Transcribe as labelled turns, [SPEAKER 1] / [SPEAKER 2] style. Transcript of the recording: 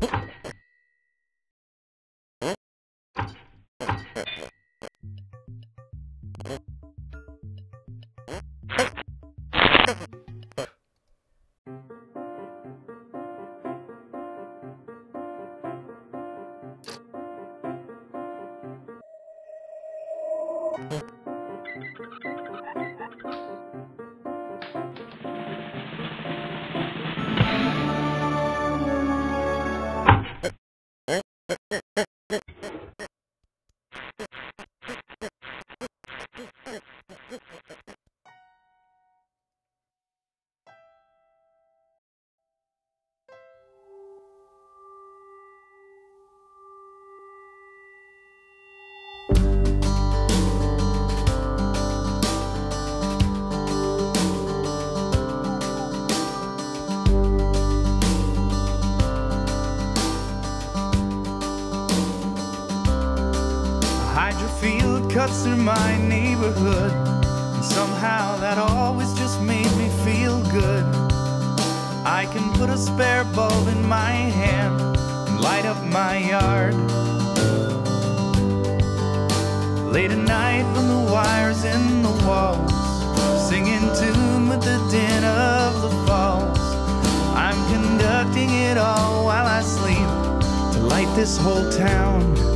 [SPEAKER 1] えっ Thank you. Cuts through my neighborhood. And somehow that always just made me feel good. I can put a spare bulb in my hand and light up my yard. Late at night when the wire's in the walls, singing tune with the din of the falls. I'm conducting it all while I sleep to light this whole town.